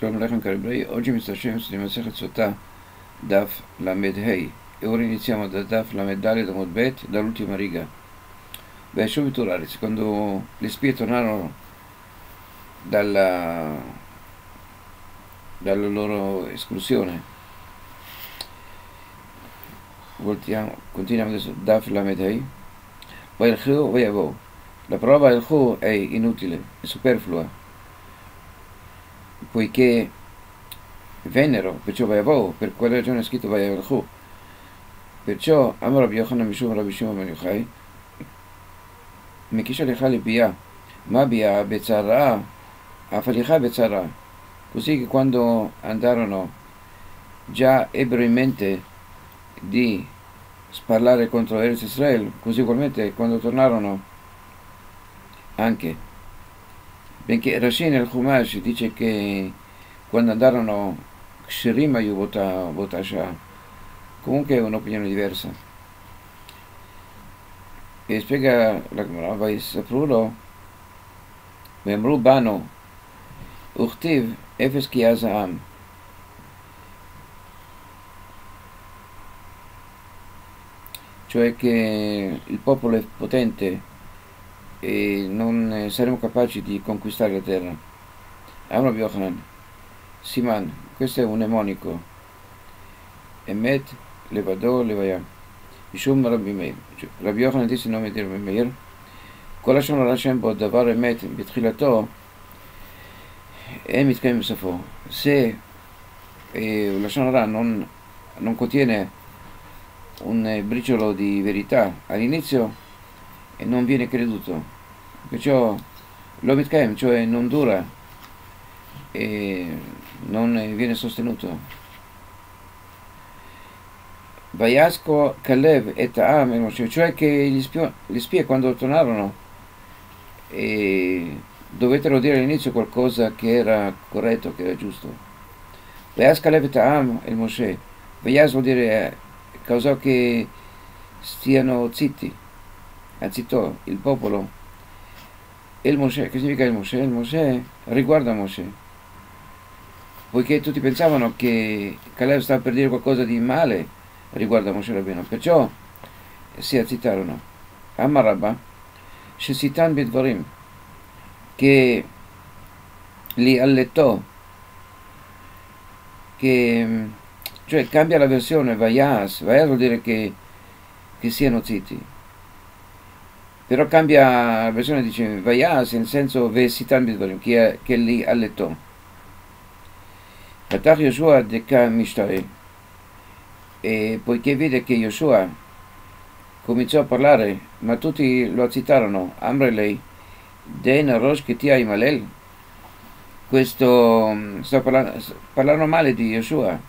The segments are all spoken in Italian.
שלום עליכם קריברי, oggi mi sta scendendo di Masechet Sotah Daf Lamed Hei e ora iniziamo da Daf Lamed Dalet Amod Bet dall'ultima riga. Beh, subito Raritz, quando le spie tornarono dalla, dalla loro esclusione, voltiamo, continuiamo adesso Daf Lamed Hei, Vailchu Vayavo. La parola Vailchu è inutile, è superflua poiché vennero, perciò Vayavo, per quale ragione è scritto Vayavalchu. Perciò Amar Rabbi Yochanan Mishum Rabbi Shimon Ben Yochai, מקיש הליכה לביאה, מה ביאה? בצרה, אף הליכה בצרה. Così che quando andarono già ebbero in mente di sparlare contro Eretz Israel, così ugualmente quando tornarono anche benché Rashi nel Chumash dice che quando andarono Kshirim היו באותה, באותה שעה. comunque è un'opinione diversa. E spiega la Gemara, ויספרו לו, ואמרו בנו, וכתיב אפס כי אז העם. Cioè che il popolo è potente e non saremo capaci di conquistare la terra. Amr Yochanan, Siman, questo è un nemonico. Emet, Levado, Levaya. משום רבי מאיר. רבי יוחנן דיסי נעמי דיר רבי מאיר, כל לשון הרע שם בו דבר אמת בתחילתו, אין מתקיים בסופו. Se eh, לשון הרע non, non contiene un eh, briciolo di verità all'inizio e non viene creduto. Perciò l'Omitkaim, cioè non dura e non viene sostenuto. Vayasco Kalev et Am, cioè che gli, spio, gli spie quando tornarono e dovettero dire all'inizio qualcosa che era corretto, che era giusto. Vayas Kalev et Am il Moshe. Vayas vuol dire causò che stiano zitti, anzitutto il popolo. E il Moshe, che significa il Moshe? Il Moshe riguarda Moshe. Poiché tutti pensavano che Caleb stava per dire qualcosa di male riguardo a Moshe Rabbeinu. Perciò si azzitarono. Amarabba, Shesitan Bidvarim, che li allettò, che cioè cambia la versione Vayas, Vayas vuol dire che, che siano zitti. Però cambia la versione dice Vayas nel senso Vesitan Bidvarim, che, che li allettò. Patach Yoshua Deka Mishtare e poiché vide che Yoshua cominciò a parlare, ma tutti lo azzitarono, Amrelei, Den Rosh Ketia Imalel, questo, sto parlando, parlarono male di Yoshua,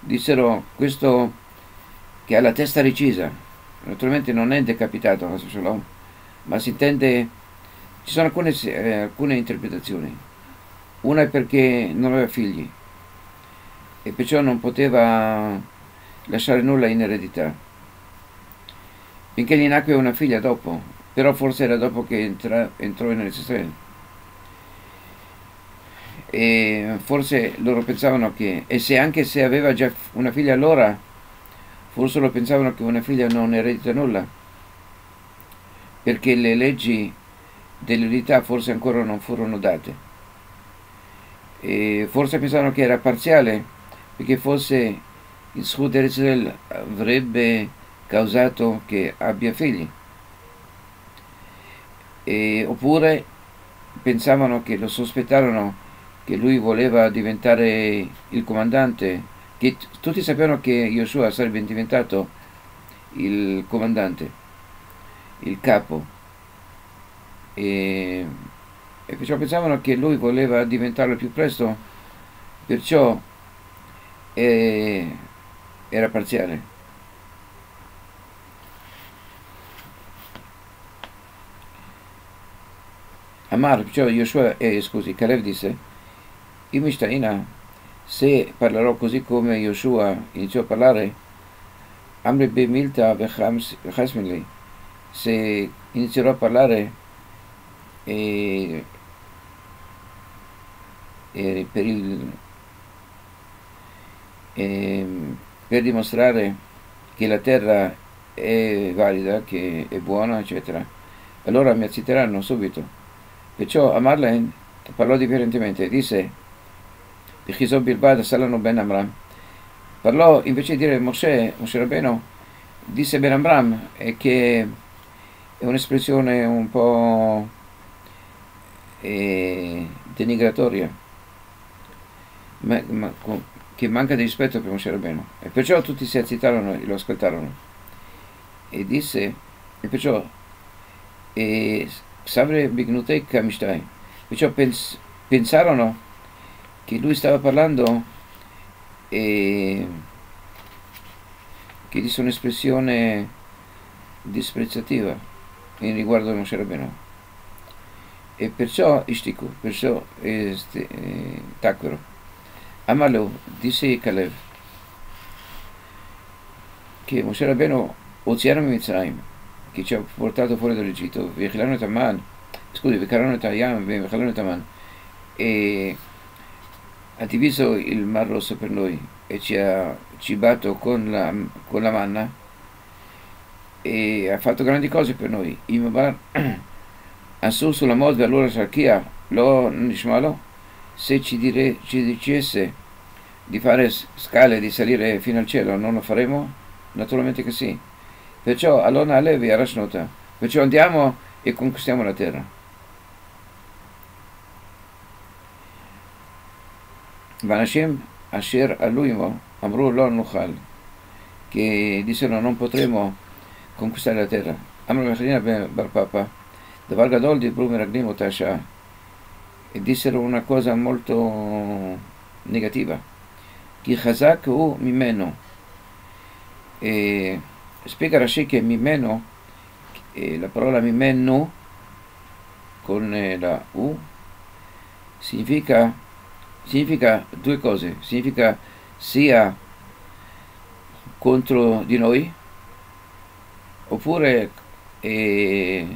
dissero questo che ha la testa recisa, naturalmente non è decapitato, ma si intende, ci sono alcune, eh, alcune interpretazioni, una è perché non aveva figli e perciò non poteva lasciare nulla in eredità. Finché gli nacque una figlia dopo, però forse era dopo che entra, entrò in Israele. E forse loro pensavano che, e se anche se aveva già una figlia allora, forse lo pensavano che una figlia non eredita nulla, perché le leggi dell'eredità forse ancora non furono date. E forse pensavano che era parziale, perché forse il Sud Israel avrebbe causato che abbia figli. E, oppure pensavano che lo sospettarono che lui voleva diventare il comandante, che tutti sapevano che Joshua sarebbe diventato il comandante, il capo. E, e perciò pensavano che lui voleva diventarlo più presto, perciò e, era parziale. Amar, cioè Yoshua, eh, scusi, Caleb disse, io mi staina, se parlerò così come Yoshua iniziò a parlare, Amri be milta vechasmili, se inizierò a parlare e, e per il eh, per dimostrare che la terra è valida, che è buona, eccetera, allora mi azzitteranno subito. Perciò Amarlen parlò differentemente, disse, parlò invece di dire Mosè, Mosè Rabbeinu, disse Ben Amram, che è un'espressione un po' eh, denigratoria, ma, ma, che manca di rispetto per Moshe Rabbeinu. E perciò tutti si azzitarono e lo ascoltarono. E disse, e perciò, e Savre Bignutei Kamishtai, perciò pens, pensarono che lui stava parlando e che disse un'espressione disprezzativa in riguardo a Moshe Rabbeinu. E perciò ishtiku, perciò este, eh, tacquero. Amalu, disse Caleb, che Moshe Rabbeinu Oziano Mitzrayim, che ci ha portato fuori dall'Egitto, Vechilano Taman, scusi, Vecharano Tayam, Vechalano Taman, e ha diviso il Mar Rosso per noi e ci ha cibato con la, con la manna e ha fatto grandi cose per noi. Imabar Asur sulla moda allora Sarkia lo Nishmalo se ci, dire, ci dicesse di fare scale, di salire fino al cielo, non lo faremo? Naturalmente che sì. Perciò allora Levi Arashnota, perciò andiamo e conquistiamo la terra. Vanashem Asher Aluimo Amru Lo Nuchal, che dissero non potremo conquistare la terra. Amru Mechalina Bar Papa, Davar Gadol di Brumeraglim Otasha, e dissero una cosa molto negativa. Chi Chazak u Mimeno. E spiega Rashi che Mimeno, e la parola Mimeno con la U, significa, significa due cose. Significa sia contro di noi, oppure, eh,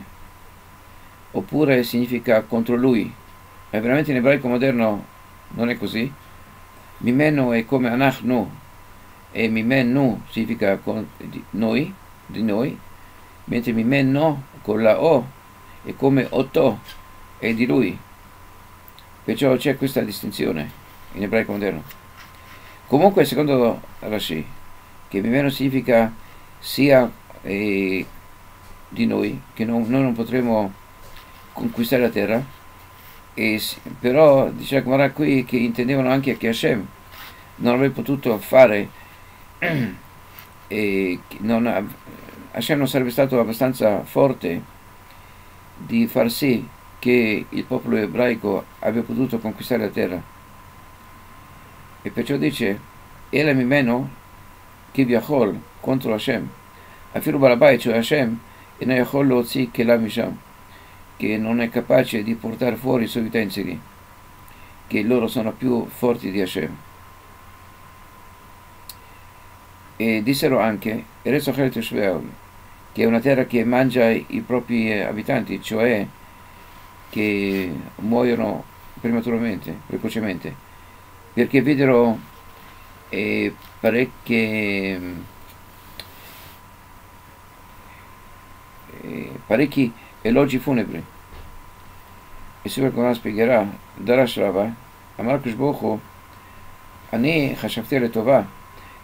oppure significa contro lui ma veramente in ebraico moderno non è così. Mimeno è come anachnu e mimenu significa con, di, noi, di noi, mentre mimeno con la O è come otto è di lui. Perciò c'è questa distinzione in ebraico moderno. Comunque, secondo Rashi, che mimeno significa sia eh, di noi, che non, noi non potremo conquistare la terra, e, però dice Gemara qui che intendevano anche che Hashem non avrebbe potuto fare e non, Hashem non sarebbe stato abbastanza forte di far sì che il popolo ebraico abbia potuto conquistare la terra. E perciò dice Elami meno che viachol contro Hashem cioè Hashem e non yachol lo zi che la misham che non è capace di portare fuori i suoi utensili, che loro sono più forti di Hashem. E dissero anche, che è una terra che mangia i propri abitanti, cioè che muoiono prematuramente, precocemente, perché videro eh, parecchie, parecchi elogi funebri. E Signore Coran spiegherà, darà Shrava, a Marcus Bocho, Ani Hashaftere Tova,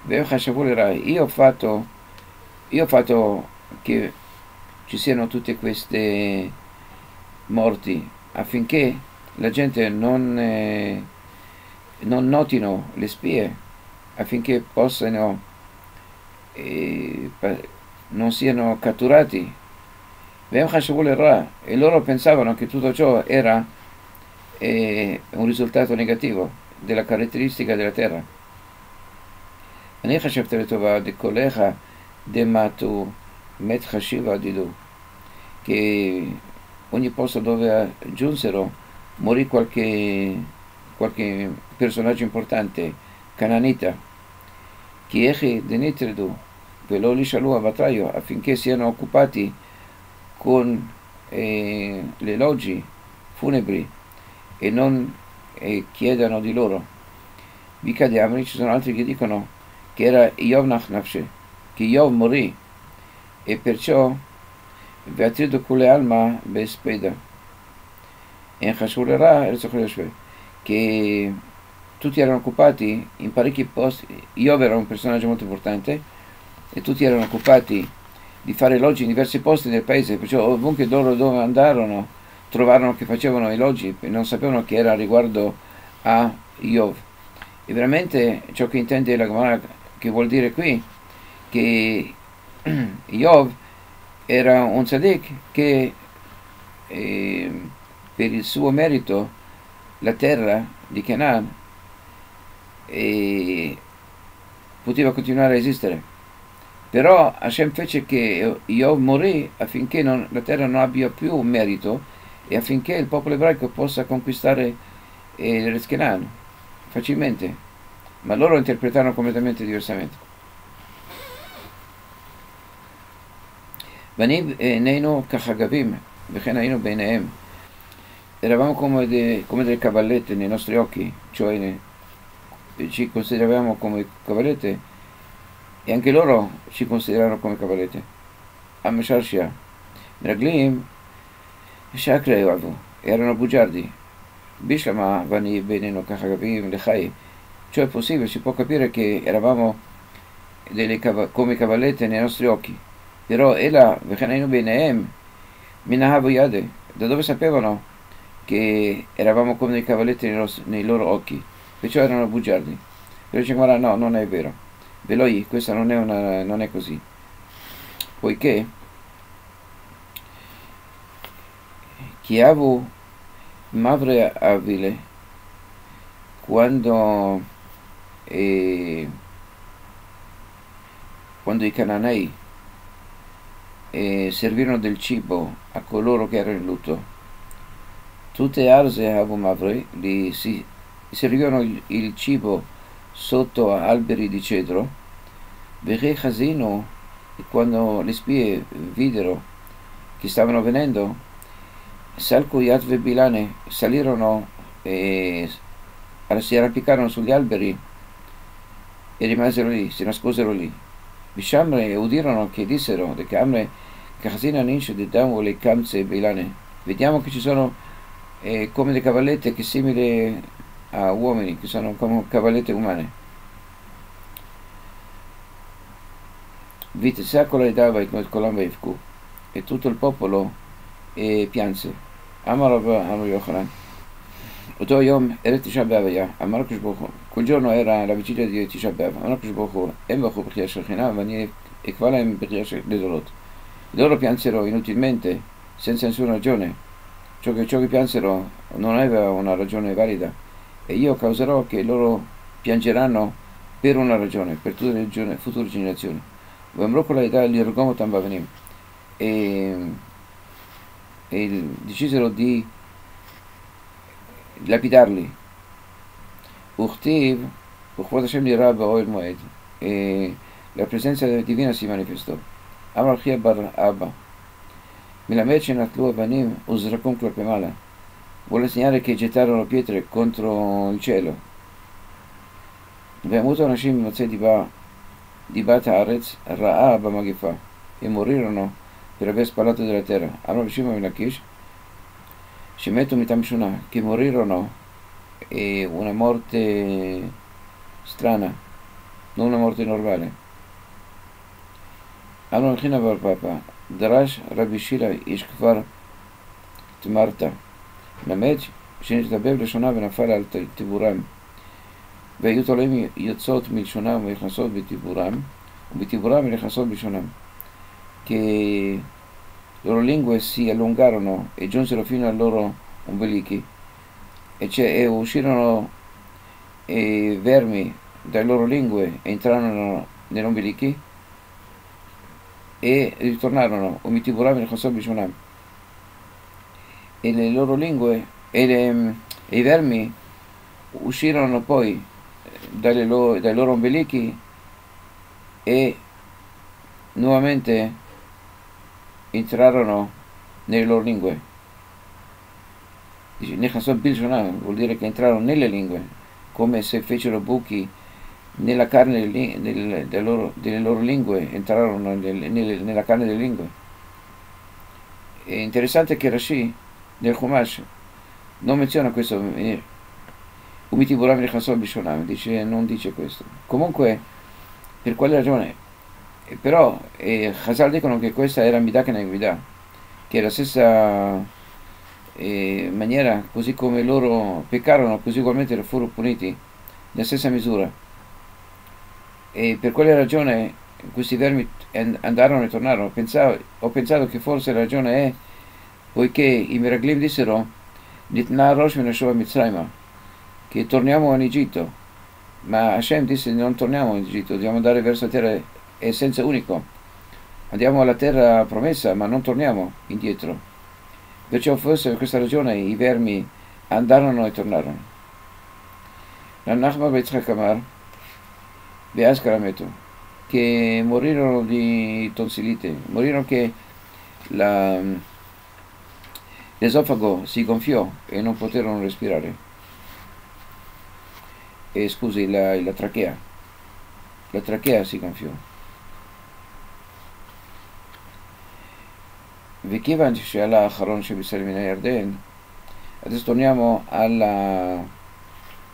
Veo Hashavulera, io ho fatto, io ho fatto che ci siano tutte queste morti affinché la gente non, eh, non notino le spie, affinché possano eh, non siano catturati e loro pensavano che tutto ciò era eh, un risultato negativo della caratteristica della terra. che ogni posto dove giunsero morì qualche, qualche personaggio importante, cananita, che denitredu, affinché siano occupati con eh, le elogi funebri e non eh, chiedano di loro. Mica di Amri, ci sono altri che dicono che era Iov Nachnafshe, che Iov morì e perciò Beatrido Kule Alma Bespeda. E Chashurera che tutti erano occupati in parecchi posti, Iov era un personaggio molto importante e tutti erano occupati di fare elogi in diversi posti del paese, perciò ovunque loro dove andarono trovarono che facevano elogi e non sapevano che era riguardo a Iov. E veramente ciò che intende la Gemara, che vuol dire qui, che Iov era un tzaddik che eh, per il suo merito la terra di Canaan eh, poteva continuare a esistere. Però Hashem fece che Iov morì affinché non, la terra non abbia più merito e affinché il popolo ebraico possa conquistare eh, Rezkenan facilmente, ma loro interpretarono completamente diversamente. Beneem, eravamo come, de, come delle cavallette nei nostri occhi, cioè ne, ci consideravamo come cavallette e anche loro ci consideravano come cavallette. Amesharshia, Meraglim, Shakre erano bugiardi, Bishama Vani Beneno Kachagavim Lechai. Cioè è possibile, si può capire che eravamo cav- come cavallette nei nostri occhi. Però Ela Vechanenu Beneem Minahavu Yade. Da dove sapevano che eravamo come dei cavalletti nei, nei loro occhi? Perciò erano bugiardi. Però dice guarda no, non è vero. Veloi, questa non è, una, non è così. Poiché Chiavu Mavre Avile, quando, eh, quando i cananei eh, servirono del cibo a coloro che erano in lutto, tutte arse Avu Mavre li si servivano il, il cibo sotto alberi di cedro, Beche Chasino, quando le spie videro che stavano venendo, Salco Yad Bilane salirono e si arrampicarono sugli alberi e rimasero lì, si nascosero lì. Bishamre udirono che dissero, che Amre, Ninsh di le Kamze Bilane. Vediamo che ci sono eh, come le cavallette che simili a uomini che sono come cavallette umane. Vite saccola e dava il colamba Ifku e tutto il popolo e pianse. Amar Amar Yochanan. Oto Yom era Tisha B'Av ya, Amar Quel giorno era la vigilia di Tisha B'Av, Amar Kosh Bochur, Embachu Bechia Shechina, Vanie e Kvalaim Bechia Shechidorot. Loro piansero inutilmente, senza nessuna ragione. Ciò che, ciò che piansero non aveva una ragione valida e io causerò che loro piangeranno per una ragione, per tutte le future generazioni. E e decisero di lapidarli. Uchtiv, Uchvot Hashem di Rabba Oel Moed, e la presenza divina si manifestò. Amar Chia Bar Abba, Milamed Shenatlu Abanim Uzrakum Klapemala, vuole segnare che gettarono pietre contro il cielo. Vemuto Nashim Matze di Bat Arez Ra'a Bamagifa e morirono per aver spallato della terra. Amram Shimon Lakish Shemetu Mitamshuna che morirono e una morte strana, non una morte normale. Amram Khina Bar Papa Darash Rabishira Ishkfar Tmarta למד שנתדבב לשונה ונפל על טיבורם, והיו תולעים יוצאות מלשונם ונכנסות בטיבורם, ובטיבורם ונכנסות בלשונם. che le loro lingue si allungarono e giunsero fino ai loro ombelichi e, e uscirono e vermi dalle loro lingue e entrarono negli ombelichi e ritornarono omitiburam nel Chosol Bishonam e le loro lingue e, le, e, i vermi uscirono poi loro, dai loro ombelichi e nuovamente entrarono nelle loro lingue. Dice, Nechasot Bilshonah vuol dire che entrarono nelle lingue, come se fecero buchi nella carne delle, delle, loro, delle loro, lingue, entrarono nel, nel, nella carne delle lingue. È interessante che Rashi nel Chumash non menziona questo, eh, Umiti Buram Bishonam, dice, non dice questo. Comunque, per quale ragione? Eh, però eh, Hazal dicono che questa era Midah che Midah, che è la stessa eh, maniera, così come loro peccarono, così ugualmente furono puniti, nella stessa misura. E per quale ragione questi vermi andarono e tornarono? Pensavo, ho pensato che forse la ragione è poiché i Miraglim dissero Nitna Rosh Minashua Mitzrayma che torniamo in Egitto. Ma Hashem disse non torniamo in Egitto dobbiamo andare verso la terra essenza unico. Andiamo alla terra promessa ma non torniamo indietro. Perciò forse per questa ragione i vermi andarono e tornarono. La Nachma Beitzchak Amar Beaz Karameto che morirono di tonsilite morirono che la L'esofago si gonfiò e non poterono respirare. E scusi, la, la trachea. La trachea si gonfiò. וכיוון ששאלה האחרון שבישראל מן הירדן, adesso torniamo alla,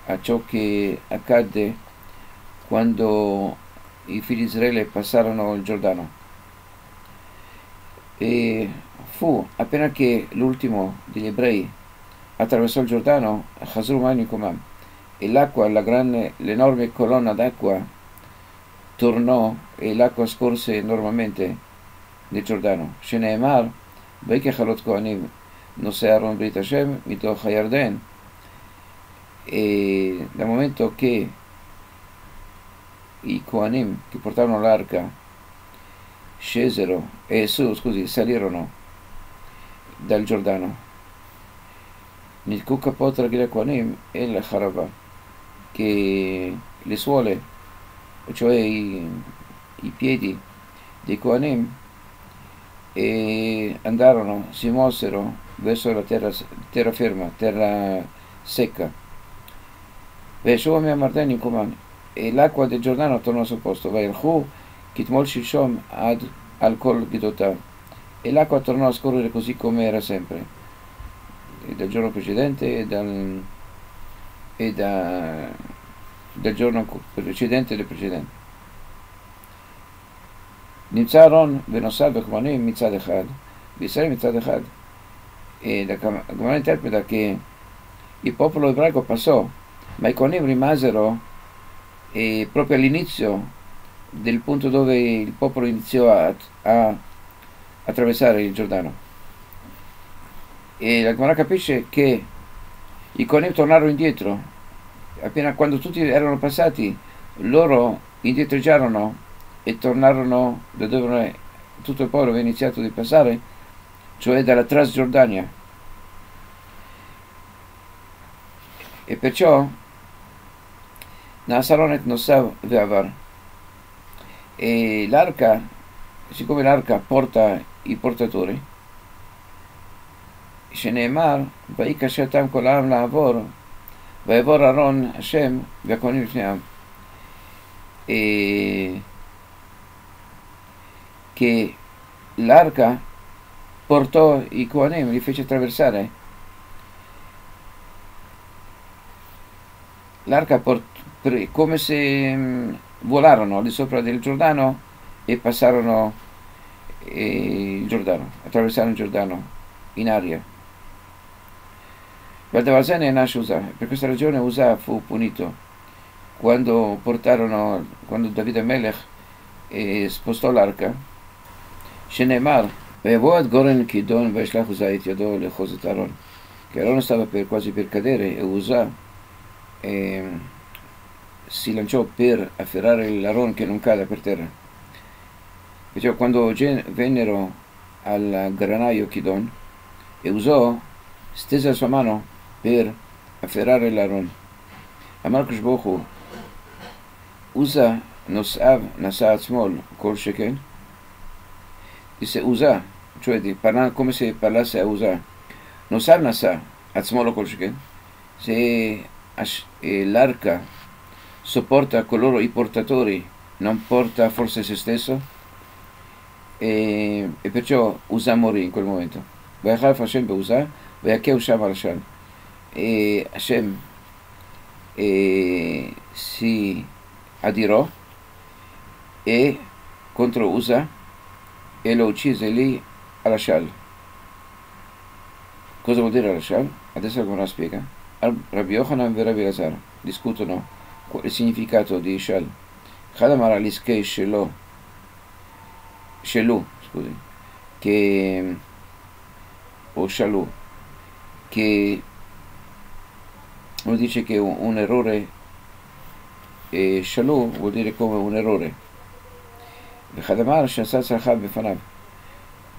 a ciò che accadde quando i figli di Israele passarono il Giordano. E fu appena che l'ultimo degli ebrei attraversò il Giordano a Hasrumanikumam e l'acqua, l'enorme colonna d'acqua tornò e l'acqua scorse enormemente nel Giordano. E dal momento che i Koanim che portarono l'arca scesero, eh, e su, scusi, salirono dal Giordano. Nel Kukapotra Koanim e la Harava, che le suole, cioè i, i piedi dei Koanim, e andarono, si mossero verso la terra, terra ferma, terra secca. E l'acqua del Giordano tornò al suo posto. Vairchu, Kitmol Shishom ad al Kol Gidotav e l'acqua tornò a scorrere così come era sempre, e dal giorno precedente e dal, e da, dal giorno precedente e del precedente. נמצא אהרון ונוסף בכמונים מצד אחד, וישראל מצד אחד. E la Gemara interpreta che il popolo ebraico passò, ma i conim rimasero e proprio all'inizio del punto dove il popolo iniziò a, a attraversare il Giordano. E la Gemara capisce che i Conim tornarono indietro, appena quando tutti erano passati, loro indietreggiarono e tornarono da dove tutto il popolo aveva iniziato di passare, cioè dalla Transgiordania. E perciò Nasaronet Nosav Veavar e l'arca, siccome l'arca porta i portatori. שנאמר, ויהי כאשר תם כל העם לעבור, ויעבור אהרון השם והכהנים לפני העם. che l'arca portò i Kohanim, li fece attraversare. L'arca come se mh, volarono al di sopra del Giordano e passarono il Giordano, attraversare il Giordano in aria. Valdavalsane nasce Usa, per questa ragione Usa fu punito quando portarono, quando Davide Melech eh, spostò l'arca, Shenemar, Vevoad Goren Kidon Veshlach Usa et Yado Lechoset Aaron, che Aaron stava per, quasi per cadere e Usa eh, si lanciò per afferrare l'Aaron che non cade per terra. Perciò quando vennero al granaio Chidon e usò stese la sua mano per afferrare l'Aaron. Amar Kishbohu usa Nosav Nasat Smol Kol Shekel disse usa, cioè di parlare come se parlasse a usa. Nosav Nasat Smol Kol Shekel se l'arca sopporta coloro i portatori non porta forse se stesso? e, e perciò Usa morì in quel momento. Vayachaf Hashem Usa, Vayakeu Sham Arashan. E Hashem e, si adirò e contro Usa e lo uccise lì a Rashal. Cosa vuol dire Rashal? Adesso come la spiega? Rabbi Yochanan e Rabbi Lazar discutono il significato di Shal. Khadamar aliskei shelo shelu, scusi, che, o shalu, che uno dice che un, un errore e shalu vuol dire come un errore.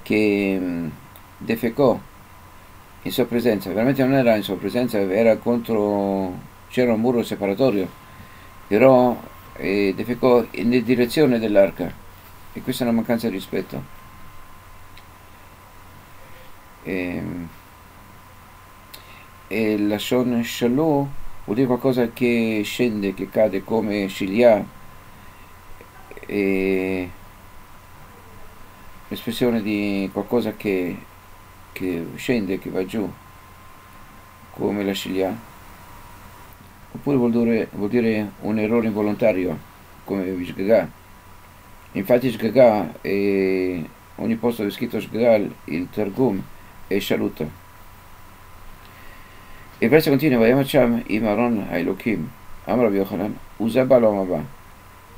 Che defecò in sua presenza, veramente non era in sua presenza, era contro, c'era un muro separatorio, però eh, defecò in direzione dell'arca e questa è una mancanza di rispetto. E, e la Shon Shalom vuol dire qualcosa che scende, che cade come Shilia, l'espressione di qualcosa che che scende, che va giù, come la ciglia, oppure vuol dire, vuol dire un errore involontario, come Shgaga. Infatti Shgaga, è, ogni posto dove è scritto Shgaga, il Targum è Shaluta. Il verso continua, Vayamacham imaron hailokim, Amrav Yochanan, usa balom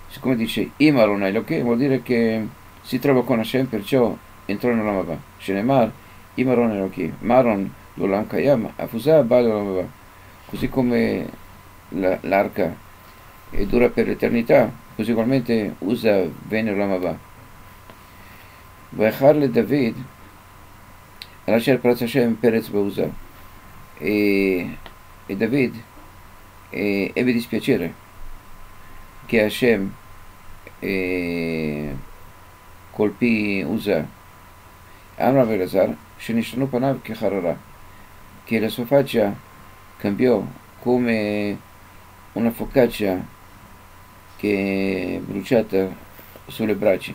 Siccome dice imaron hailokim, vuol dire che si trova con Hashem, perciò entrò nell'Amaba. Shenemar, Imaron Eloki, Maron l'Olam Kayam, Afusa Bal così come l'arca è dura per l'eternità, Musicalmente usa bene עולם הבא. ואחר לדוד, על אשר פרץ השם פרץ בעוזה. דוד, עבד יספיאצ'רה, כי השם כל פי עוזה. אמרה ואלעזר, שנשתנו פניו כחררה. כי la sua faccia cambiò come una focaccia che è bruciata sulle braccia.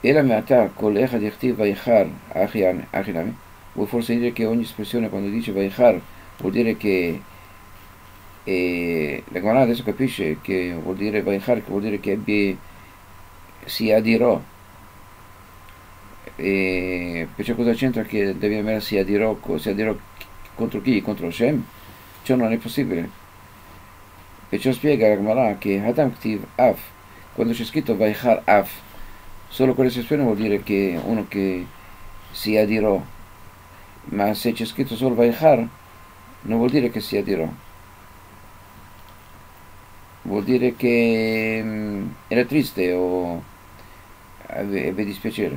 E la Era meata col echa dichti vaichar achinami. Vuoi forse dire che ogni espressione quando dice vaichar vuol dire che e la Gemara adesso capisce che vuol dire vaichar, che vuol dire che ebbe, si adirò. E perciò cosa c'entra che David Mera si adirò, si adirò contro chi? Contro Shem? Ciò non è possibile. Perciò spiega la che Hadam Ktiv Af, quando c'è scritto Vaichar Af, solo quella espressione vuol dire che uno che si adirò, ma se c'è scritto solo Vaichar, non vuol dire che si adirò. Vuol dire che mm, era triste o ebbe dispiacere.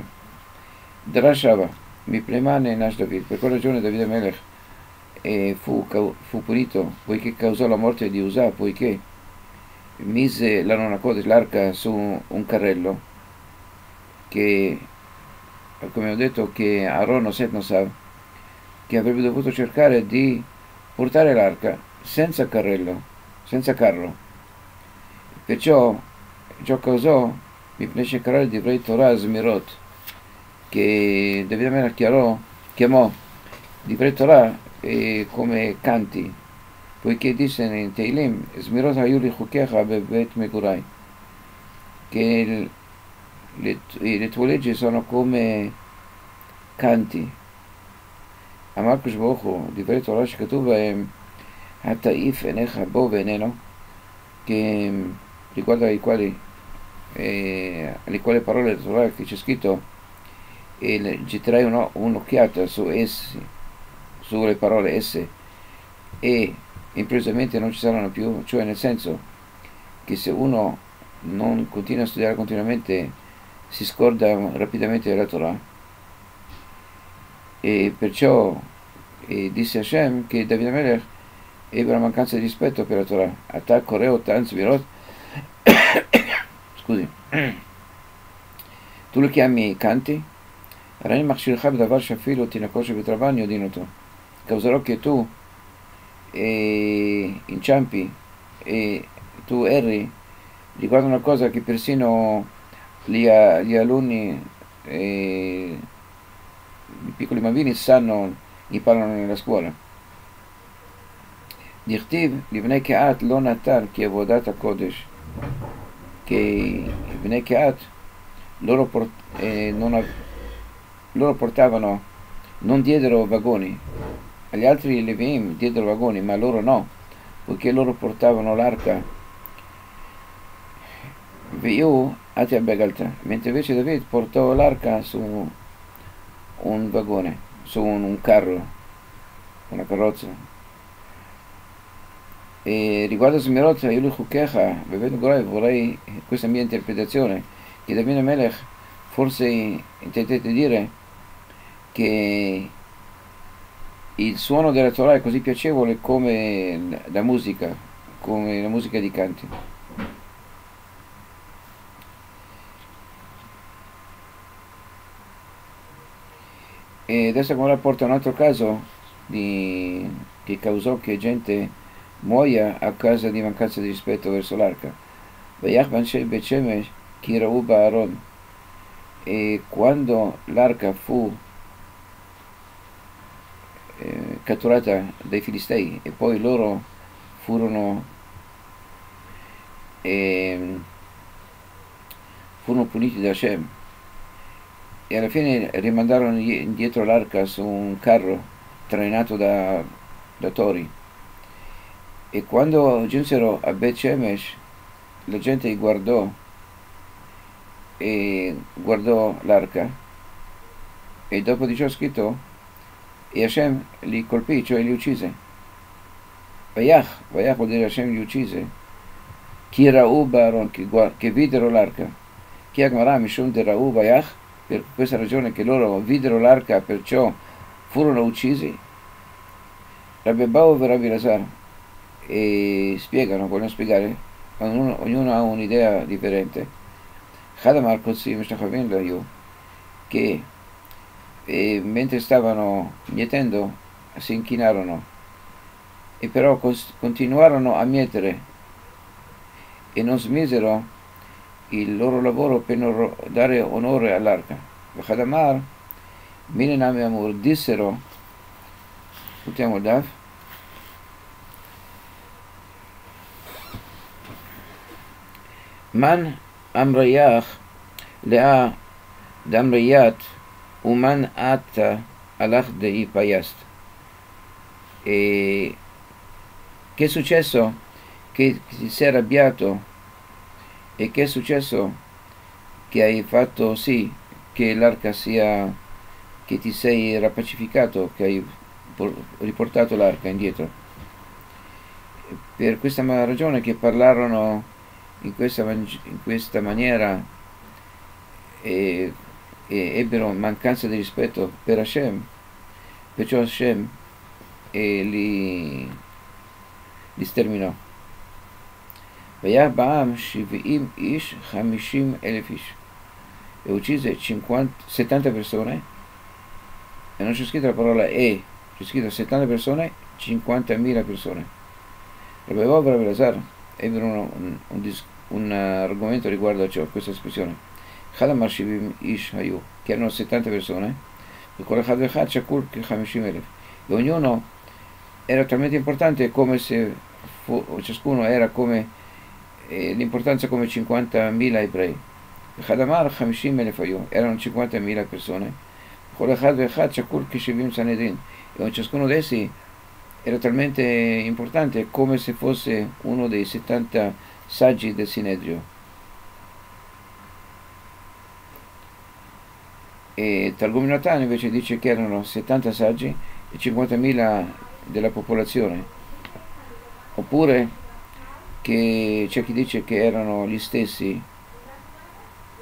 Drashava, Miplemane Nash David, per quella ragione Davide Melech eh, fu, fu, punito poiché causò la morte di Usa, poiché mise la nonna Kodesh, l'arca, su un carrello che, come ho detto, che Aaron Oset non che avrebbe dovuto cercare di portare l'arca senza carrello, senza carro. Perciò ciò causò, mi piace carrello di Vrei Torah Smirot, che Amelech chiarò, chiamò di Torah eh, come canti, poiché disse in Teilim, Smirot Hayuli Chukecha Bevet Megurai, che le, le tue leggi sono come canti. אמר קדוש ברוך הוא, דברי תורה שכתוב בהם, התעיף עיניך בו ועינינו, riguardo ai quali, eh, alle quali parole della Torah che c'è scritto e getterai uno, un'occhiata su essi, sulle parole esse e improvvisamente non ci saranno più, cioè nel senso che se uno non continua a studiare continuamente si scorda rapidamente la Torah. E perciò e disse Hashem che Davide Melech ebbe una mancanza di rispetto per la Torah. Attacco reo tanz virot. Scusi. Tu lo chiami canti? Rani Machshir Chab Davar Shafilo Tinakoshe Betravani Odinoto Causerò che tu e inciampi e tu erri, ricorda una cosa che persino gli, gli alunni e i piccoli bambini sanno, imparano nella scuola. דכתיב לבני קהת לא נטל כעבודת הקודש, che בני קהת loro, port, eh, non, loro portavano, non diedero vagoni, agli altri Levim diedero vagoni, ma loro no, poiché loro portavano l'arca. Io Ati Begalta, mentre invece David portò l'arca su un vagone, su un, un carro, una carrozza. E riguardo a io lo Chukecha, Bevet Gorai, vorrei, questa mia interpretazione, che David Melech forse intendete dire che il suono della Torah è così piacevole come la musica, come la musica di canti. E adesso come rapporta un altro caso di, che causò che gente muoia a causa di mancanza di rispetto verso l'arca. E quando l'arca fu eh, catturata dai filistei e poi loro furono, eh, furono puniti da Hashem. E alla fine rimandarono indietro l'arca su un carro trainato da, da tori. E quando giunsero a Bet Shemesh, la gente guardò e guardò l'arca. E dopo di ciò scritto e Hashem li colpì, cioè li uccise. Vayach, Vayach vuol dire Hashem li uccise. Chi Ra'u Baron, che, videro l'arca. Chi Agmarà Mishum de Ra'u Vayach, per questa ragione che loro videro l'arca, perciò furono uccisi. Rabbi Bau e Rabbi Lazar e spiegano, vogliono spiegare, ognuno, ognuno ha un'idea differente. Hadamar Kotsi Mishtachavin io che e mentre stavano mietendo si inchinarono. E però continuarono a mietere. E non smisero il loro lavoro per dare onore all'arca. Vachadamar, Minenam Amur dissero, ascoltiamo Dav, Man Amrayach Lea Damrayat, Uman atta alach dei payast. E che è successo? Che ti sei arrabbiato e che è successo? Che hai fatto sì che l'arca sia, che ti sei rapacificato, che hai riportato l'arca indietro. Per questa ragione che parlarono in questa, in questa maniera e e ebbero mancanza di rispetto per Hashem, perciò Hashem e li, li sterminò. E uccise 50, 70 persone, e non c'è scritta la parola e, c'è scritto 70 persone, 50.000 persone. Rabbi Vavra Belazar ebbero un, un, un, un argomento riguardo a ciò, questa espressione. Hadamar Shivim Ish Hayu, che erano 70 persone, e con la Had Shakur Hamishim Elef. E ognuno era talmente importante come se fu, ciascuno era come eh, l'importanza come 50.000 ebrei. Hadamar Hamishim Elef Hayu, erano 50.000 persone. E ciascuno di essi era talmente importante come se fosse uno dei 70 saggi del Sinedrio. e Targuminatano invece dice che erano 70 saggi e 50.000 della popolazione. Oppure che c'è chi dice che erano gli stessi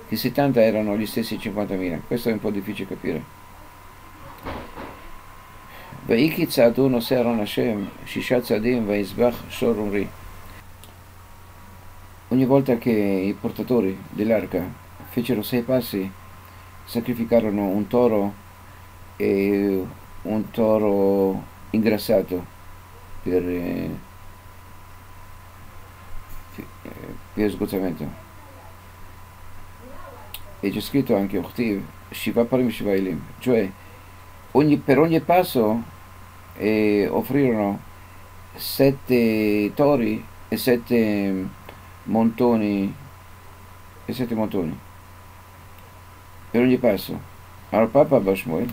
che 70 erano gli stessi 50.000 questo è un po' difficile capire. Vaiki Tzadun Oseron Hashem Shisha Tzadim Vaizbach Shorumri ogni volta che i portatori dell'arca fecero sei passi sacrificarono un toro e un toro ingrassato per, eh, per sgozzamento. E c'è scritto anche Uchtiv, Shiva Parim Shiva Ilim, cioè ogni, per ogni passo eh, offrirono sette tori e sette montoni e sette montoni Веруни Пасу. Арпапа Башмой.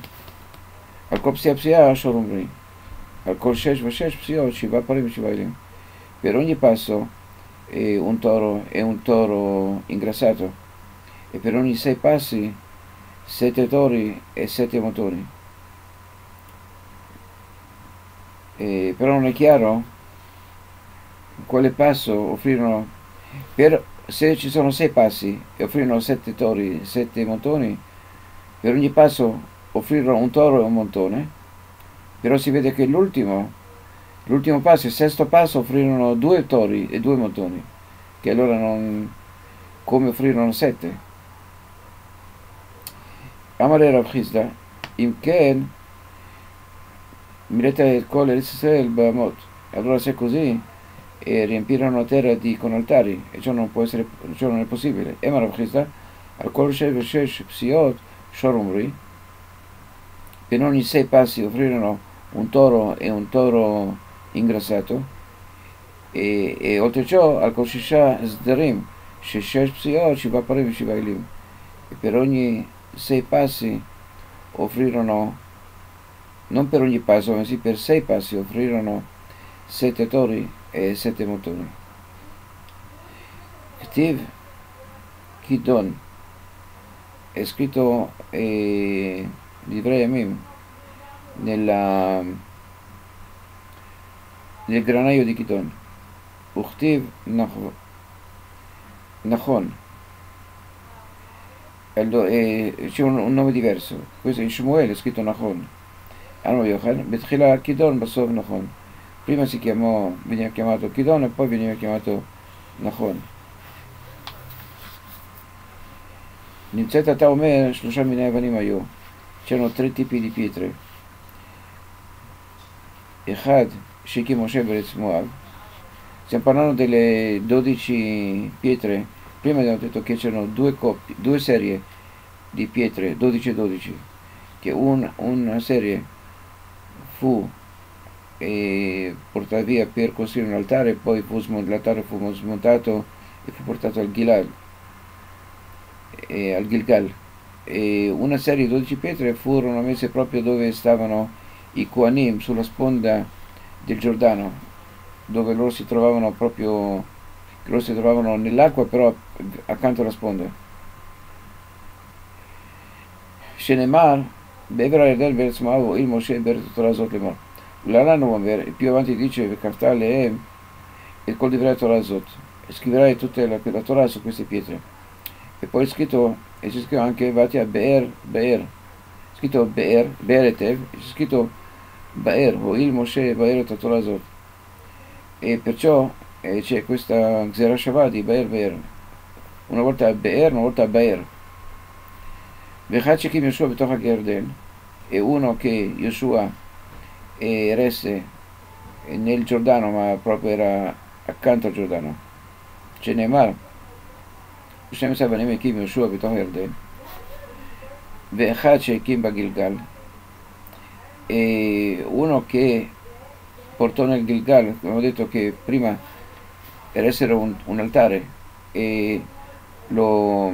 Алко псия псия ашор умри. Алко шеш вашеш псия ci va парим ci илим. Per ogni passo è un toro, è un toro ingrassato e per ogni sei passi sette tori e sette motori. E però non è chiaro quale passo offrirono per se ci sono sei passi e offrirono sette tori, sette montoni, per ogni passo offrirono un toro e un montone, però si vede che l'ultimo, l'ultimo passo, il sesto passo, offrirono due tori e due montoni, che allora non, come offrirono sette. Amare Rav Chisda, im Ken, mirete il col e il Allora se è così, e riempirono terra di, con altari, e ciò non può essere, ciò non è possibile. E Rav Chisda, al kol shev psiot, shor umri, per ogni sei passi offrirono un toro e un toro ingrassato, e, e oltre ciò al Koshisha Sdarim, Sheshesh Psiot, Shiva Parim Shiva Ilim, e per ogni sei passi offrirono, non per ogni passo, ma sì per sei passi offrirono sette tori e sette motori. Ktiv Kidon è scritto eh, Divrei Amim nella, nel granaio di Kidon. Uchtiv Nachon c'è un, un, nome diverso. Questo in Shmuel è scritto Nachon. Anno Yohan, Betchila Kidon, Basov Nachon Prima si chiamò, veniva chiamato Kidon e poi veniva chiamato Nachon. נמצאת אתה אומר שלושה מיני אבנים היו. c'erano tre tipi di pietre. אחד שהקים משה בארץ מואב. Stiamo parlando delle 12 pietre prima abbiamo detto che c'erano due, coppie, due serie di pietre 12 e 12 che un, una serie fu e portato via per costruire un altare, poi fu l'altare fu smontato e fu portato al Gilal, al Gilgal. E una serie di 12 pietre furono messe proprio dove stavano i Koanim, sulla sponda del Giordano, dove loro si trovavano proprio loro si trovavano nell'acqua però accanto alla sponda. Shenemar, Bevra Erdel Berzmavo, il Moshe Bertorazot Lemor. ולהלן הוא אומר, più avanti dice, וכרתה עליהם את כל דברי התורה הזאת. Scriverai tutta la, la Torah su queste pietre. E poi è scritto, e c'è scritto anche Vatia Be'er, Be'er. Scritto Be'er, Be'er etev, c'è scritto Be'er, Ho'il Moshe Be'er et Torah הזאת. E perciò e c'è questa Xerashava di Be'er Be'er, una volta a Be'er, una volta a Be'er. שהקים יהושע בתוך הגרדן, e uno che Yeshua resse nel Giordano, ma proprio era accanto al Giordano. Ce ne mar, השם עשה בנים הקים יהושע בתוך ירדן, ואחד שהקים בגלגל, e uno che portò nel Gilgal, abbiamo detto che prima eressero un, un altare e lo,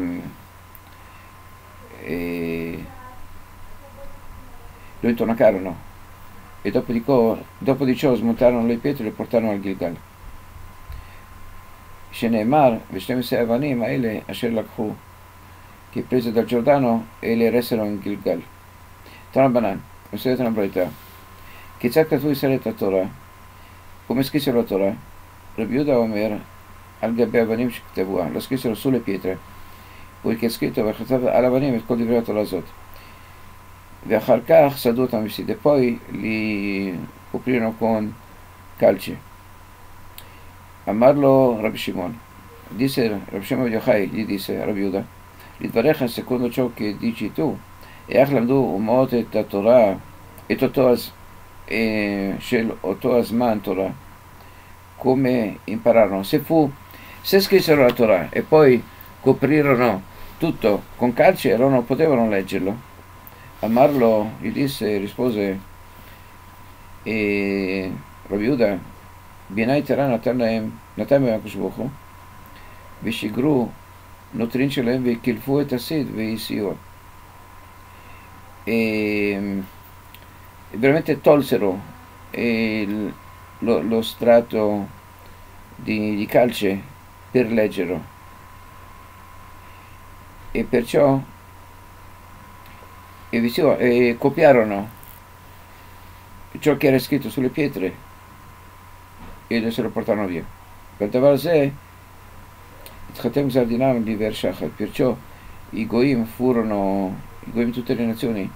e lo intonacarono e dopo di, co, dopo di, ciò smontarono le pietre e le portarono al Gilgal. שנאמר, ו-12 אבנים האלה אשר לקחו, כי prese dal Giordano e le resero in Gilgal. Trambanan, מסורת הברייתא, כיצד כתבו ישראל את התורה? come scrissero la Torah? Rabbi Yuda Omer al גבי אבנים שכתבוה, לא scrissero sulle pietre, poiché è scritto וכתב על אבנים את כל דברי התורה הזאת. ואחר כך סדו אותם בסיד, poi li coprirono con calce. Amarlo Rabbi Shimon. Disse Rabbi Shimon Yochai, gli disse Rabbi Yuda, לדבריך secondo ciò che dici tu, איך למדו אומות את התורה, את אותו e Shel Oto Asman Torah, come impararono. Se, fu, se scrissero la Torah e poi coprirono tutto con calci, allora non potevano leggerlo. Amarlo gli disse, e rispose, e Rabbi Yehuda, Bienai Teran Natem Yakusbochu, Vishigru, Notrin Shelem, Vikilfu et Asid, Veisio. E veramente tolsero il, lo, lo, strato di, di calce per leggerlo. E perciò e, e copiarono ciò che era scritto sulle pietre e se lo portarono via. Per di Vershachat, perciò i Goim furono, i Goim tutte le nazioni,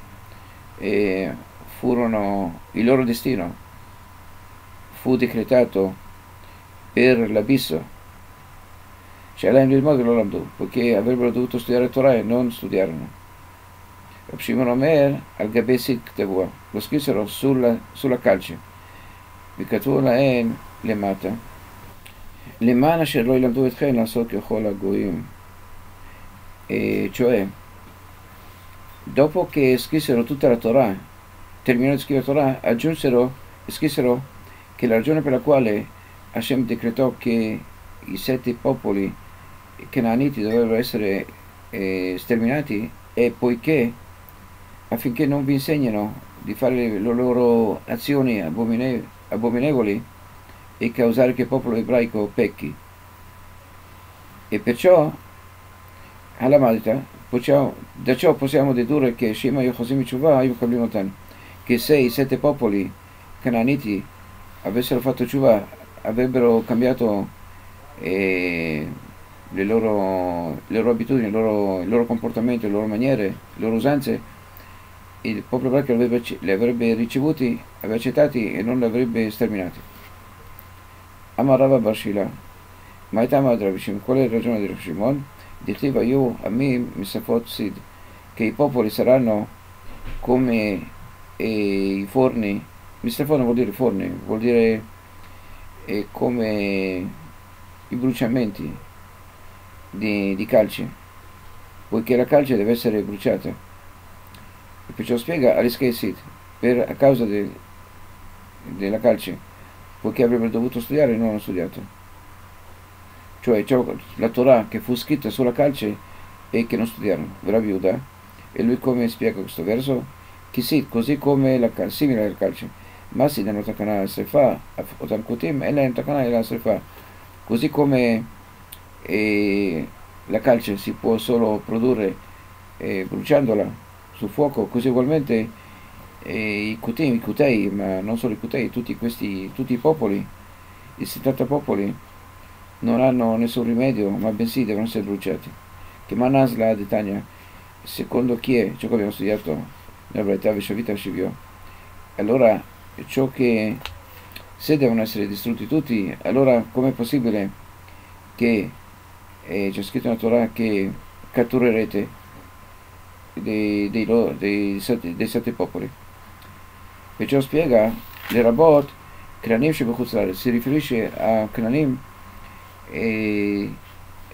e furono, il loro destino fu decretato per l'abisso, l'Aim del modo lo poiché avrebbero dovuto studiare Torah e non studiarono. רב שמעון אומר, על גבי סיד כתבוה, lo scrissero sulla, sulla calce, וכתבו להם למטה, למען אשר לא ילמדו אתכם לעשות ככל הגויים. E cioè, dopo che scrissero tutta la Torah, terminò di scrivere la Torah, aggiunsero e scrissero che la ragione per la quale Hashem decretò che i sette popoli cananiti dovevano essere eh, sterminati è poiché affinché non vi insegnino di fare le loro azioni abomine abominevoli e causare che il popolo ebraico pecchi. E perciò, alla Malta, da ciò possiamo dedurre che Shema Yochosim Tshuva che se i sette popoli cananiti avessero fatto Tshuva, avrebbero cambiato eh, le, loro, le, loro, abitudini, il loro, il loro comportamento, le loro maniere, le loro usanze, il popolo ebraico li avrebbe ricevuti, avrebbe accettati e non li avrebbe sterminati. Amarava Barshila, ma etama ad Rabbi qual è la ragione di Shimon? Diceva io a me mi safot sid, che i popoli saranno come eh, i forni, misafot non vuol dire forni, vuol dire eh, come i bruciamenti di, di calce, poiché la calce deve essere bruciata e perciò spiega all'Ischesit, per, a causa de, della calce, poiché avrebbero dovuto studiare e non hanno studiato. Cioè la Torah che fu scritta sulla calce e che non studiarono, Rav Yuda, e lui come spiega questo verso? Kisit, così come la simile alla calce, ma si danno takana al sefa, otam kutim, e la takana al sefa, così come eh, la calce si può solo produrre eh, bruciandola sul fuoco, così ugualmente eh, i Kutei, i Kutei, ma non solo i Kutei, tutti questi, tutti i popoli, i 70 popoli, non hanno nessun rimedio, ma bensì devono essere bruciati. Che Manasla di Tania, secondo chi è, ciò che abbiamo studiato nella verità Veshavita Shivyo, allora ciò che se devono essere distrutti tutti, allora com'è possibile che eh, c'è scritto nella Torah che catturerete dei, dei, dei, dei, dei sette popoli. Perciò spiega le Rabot, Knanim Shebechutzlar, si riferisce a Knanim e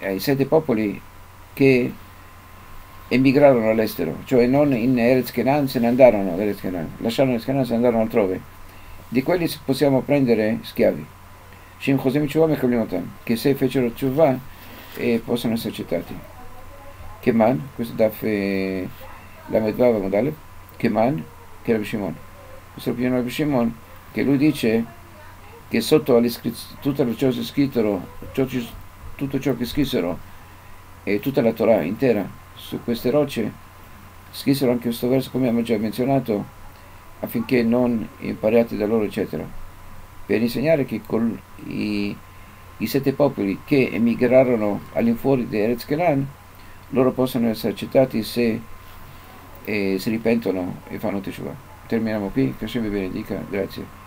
ai sette popoli che emigrarono all'estero, cioè non in Eretz Kenan se ne andarono ad Eretz Kenan, lasciarono Eretz Kenan se ne andarono altrove. Di quelli possiamo prendere schiavi. Shim Chosem Tshuva che se fecero Tshuva e possono essere accettati. כמן, questo daf eh, Lamed Vav Amud Keman, che Rabbi Shimon. Questo è l'opinione Rabbi Shimon, che lui dice che sotto tutto ciò che scrissero, tutto ciò che scrissero e tutta la Torah intera su queste rocce, scrissero anche questo verso come abbiamo già menzionato, affinché non impariate da loro, eccetera, per insegnare che col, i, i sette popoli che emigrarono all'infuori di Eretz Kenan loro possono essere accettati se eh, si ripentono e fanno teshuva. Terminiamo qui, che Hashem vi benedica, grazie.